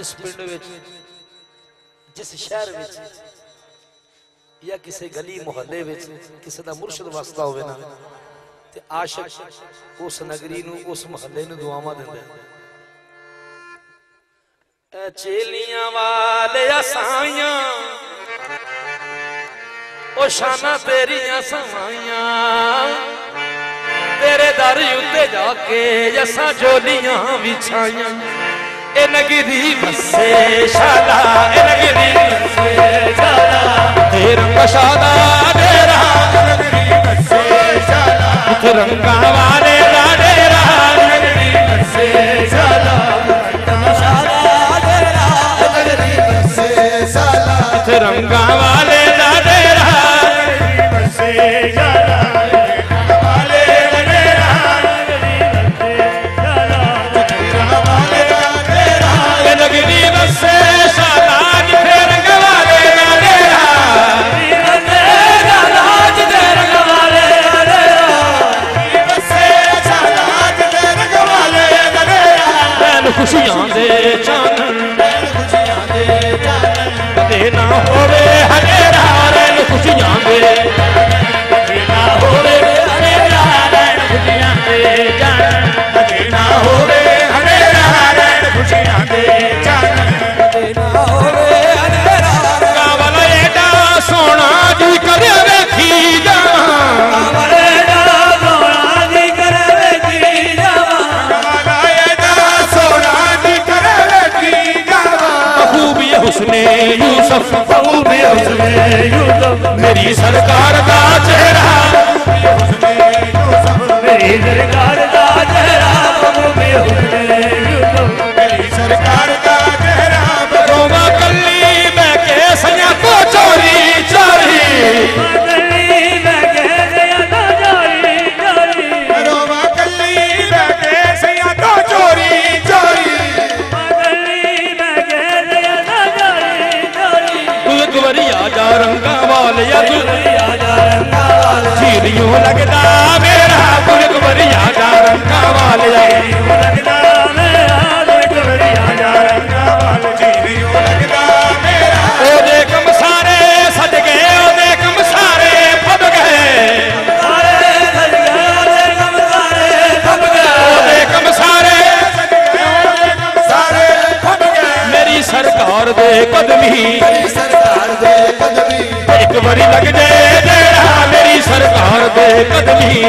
ਜਿਸ ਪਿੰਡ ਵਿੱਚ, ਜਿਸ ਸ਼ਹਿਰ ਵਿੱਚ ਜਾਂ ਕਿਸੇ ਗਲੀ ਮੁਹੱਲੇ ਵਿੱਚ ਕਿਸੇ ਦਾ ਮੁਰਸ਼ਿਦ ਵਸਦਾ ਹੋਵੇ ਨਾ, ਤੇ ਆਸ਼ਿਕ ਉਸ ਨਗਰੀ ਨੂੰ, ਉਸ ਮੁਹੱਲੇ ਨੂੰ ਦੁਆਵਾਂ ਦਿੰਦਾ ਐ ਚੇਲੀਆਂ ਵਾਲਿਆ ਸਾਈਆਂ, ਉਹ ਸ਼ਾਨਾਂ ਤੇਰੀਆਂ ਸਵਾਈਆਂ ਤੇਰੇ ਦਰ ਉੱਤੇ ਜਾ ਕੇ ਜਸਾਂ ਜੋਲੀਆਂ ਵਿਛਾਈਆਂ। ਇਹ ਨਗਰੀ ਵਸੇ ਸ਼ਾਲਾ 是杨迪 ਹੁਸਨੇ ਯੂਸਫ। ਮੇਰੀ ਸਰਕਾਰ ਦਾ ਚਿਹਰਾ ਮੇਰੀ ਸਰਕਾਰ ਦਾ ਚਿਹਰਾ ਰੋਵਾ ਰੰਗਾਂ ਤੂੰ ਚੀਰੀਓ ਲੱਗਦਾ ਵਾਰੀ ਲੱਗ ਜੇ ਜਿਹੜਾ ਮੇਰੀ ਸਰਕਾਰ ਦੇ ਕਦਮੀ।